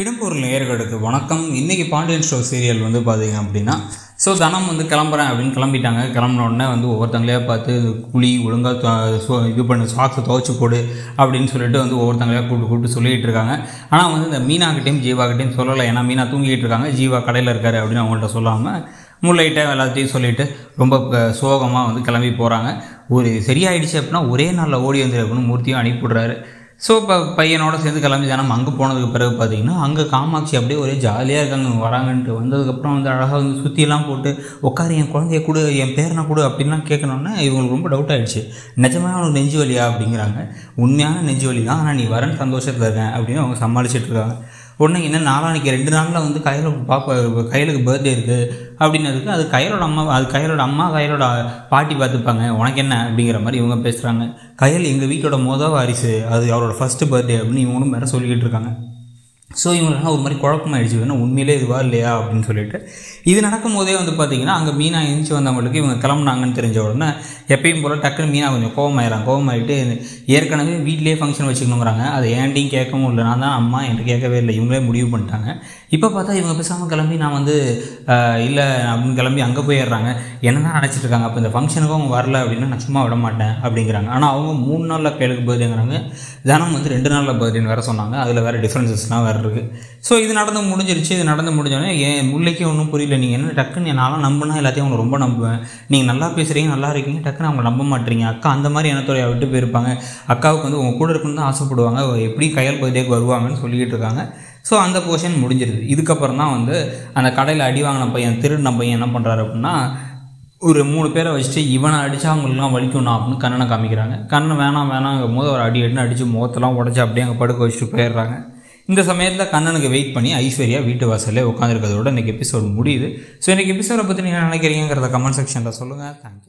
இடம்பொருள் நேர்களுக்கு வணக்கம். இன்றைக்கி பாண்டியன் ஷோ சீரியல் வந்து பார்த்தீங்க அப்படின்னா ஸோ தனம் வந்து கிளம்புறேன் அப்படின்னு கிளம்பிட்டாங்க. கிளம்புன உடனே வந்து ஒவ்வொருத்தங்களையாக பார்த்து குழி ஒழுங்காக இது பண்ணு சாக்ஸை துவச்சி போடு அப்படின்னு சொல்லிட்டு வந்து ஒவ்வொருத்தங்களையாக கூப்பிட்டு கூப்பிட்டு சொல்லிட்டு இருக்காங்க. ஆனால் வந்து இந்த மீனாக்கிட்டையும் ஜீவாக்கிட்டையும் சொல்லலை. ஏன்னா மீனா தூங்கிட்டு இருக்காங்க. ஜீவா கடையில் இருக்காரு அப்படின்னு அவங்கள்ட்ட சொல்லாமல் முல்லைட்டை எல்லாத்தையும் சொல்லிட்டு ரொம்ப சோகமாக வந்து கிளம்பி போகிறாங்க ஒரு சரியாயிடுச்சு அப்படின்னா ஒரே நாளில் ஓடி வந்துருக்குன்னு மூர்த்தியும் அனுப்பிவிடுறாரு. ஸோ இப்போ பையனோட சேர்ந்து கிளம்பி தினம் அங்கே போனதுக்கு பிறகு பார்த்தீங்கன்னா அங்கே காமாட்சி அப்படியே ஒரே ஜாலியாக இருக்காங்க. வராங்கன்ட்டு. வந்ததுக்கப்புறம் வந்து அழகாக வந்து சுற்றியெல்லாம் போட்டு உட்காரு என் குழந்தைய கொடு என் பேரனை கொடு அப்படின்லாம் கேட்கணுன்னே இவங்களுக்கு ரொம்ப டவுட் ஆகிடுச்சு நிஜமான உனக்கு நெஞ்சு வலியா? அப்படிங்கிறாங்க. உண்மையான நெஞ்சு வலி தான் ஆனால் நீ வரேன்னு சந்தோஷத்தில் இருக்கேன் அப்படின்னு அவங்க சமாளிச்சிட்டு இருக்காங்க. உடனே என்ன நாளானிக்கு ரெண்டு நாளில் வந்து கையில் பாப்பா கையலுக்கு பர்த்டே இருக்குது அப்படின்னதுக்கு அது கையலோட அம்மா அது கையலோட அம்மா கையலோட பாட்டி பார்த்துப்பாங்க. உனக்கு என்ன? அப்படிங்கிற மாதிரி இவங்க பேசுகிறாங்க கையல் எங்கள் வீட்டோட மொதல் வாரிசு அது அவரோட ஃபஸ்ட்டு பர்த்டே அப்படின்னு இவங்களும் வேறு சொல்லிக்கிட்டு இருக்காங்க. ஸோ இவங்களுக்குலாம் ஒரு மாதிரி குழப்பமாயிடுச்சு. ஏன்னா உண்மையிலே இதுவா இல்லையா? அப்படின்னு சொல்லிட்டு. இது நடக்கும் போதே வந்து பார்த்தீங்கன்னா அங்கே மீனா எழுந்துச்சு வந்தவங்களுக்கு இவங்க கிளம்புனாங்கன்னு தெரிஞ்ச உடனே எப்பயும் போல் டக்குன்னு மீனா கொஞ்சம் கோவமாயிடறாங்க கோவமாயிட்டு ஏற்கனவே வீட்டிலேயே ஃபங்க்ஷன் வச்சுக்கணுங்கிறாங்க. அதை ஏன்டியும் கேட்கவும் இல்லை. நான் தான் அம்மா என்கிட்ட கேட்கவே இல்லை. இவங்களே முடிவு பண்ணிட்டாங்க. இப்போ பார்த்தா இவங்க பேசாமல் கிளம்பி நான் வந்து இல்லை அப்படின்னு கிளம்பி அங்கே போயிடுறாங்க. என்ன தான் நினச்சிட்டு இருக்காங்க? அப்போ இந்த ஃபங்க்ஷனுக்கும் அவங்க வரல அப்படின்னா நான் சும்மா விட மாட்டேன் அப்படிங்கிறாங்க. ஆனால் அவங்க மூணு நாளில் கேளுக்கு பர்த்டேங்கிறாங்க தினம் வந்து ரெண்டு நாளில் பர்த்டேன்னு வேறு சொன்னாங்க. அதில் வேறு டிஃப்ரென்சஸ்லாம் வேறு இருக்குது ஸோ இது நடந்து முடிஞ்சிருச்சு. இது நடந்து முடிஞ்சோடனே ஏன் முல்லைக்கே ஒன்றும் புரியல. நீங்கள் என்ன டக்குன்னு நான்லாம் நம்பினா எல்லாத்தையும் அவங்க ரொம்ப நம்புவேன். நீங்கள் நல்லா பேசுகிறீங்க நல்லா இருக்கீங்க டக்குன்னு அவங்க நம்ப மாட்டீங்க. அக்கா அந்த மாதிரி இனத்தோடைய விட்டு போயிருப்பாங்க. அக்காவுக்கு வந்து உங்கள் கூட இருக்கணும்னு தான் ஆசைப்படுவாங்க. எப்படி கையால் பர்த்டேக்கு வருவாங்கன்னு சொல்லிக்கிட்டு இருக்காங்க. ஸோ அந்த போர்ஷன் முடிஞ்சிருது. இதுக்கப்புறம் தான் வந்து அந்த கடையில் அடி வாங்கின பையன் திருடின பையன் என்ன பண்ணுறாரு அப்படின்னா ஒரு மூணு பேரை வச்சுட்டு இவனை அடித்தா அவங்களுக்குலாம் வலிக்கணும் அப்படின்னு கண்ணனை காமிக்கிறாங்க. கண்ணன் வேணாம் வேணாங்கும் போது ஒரு அடி அடின்னு அடித்து முகத்தெல்லாம் உடச்சி அப்படியே அங்கே படுக்க வச்சுட்டு போயிடுறாங்க. இந்த சமயத்தில் கண்ணனுக்கு வெயிட் பண்ணி ஐஸ்வர்யா வீட்டு வாசலே உட்காந்துருக்கிறதோட இன்றைக்கி எபிசோடு முடியுது. ஸோ இன்றைக்கி எபிசோடை பற்றி நீங்கள் நினைக்கிறீங்கிறத கமெண்ட் செக்ஷனில் சொல்லுங்கள் தேங்க்யூ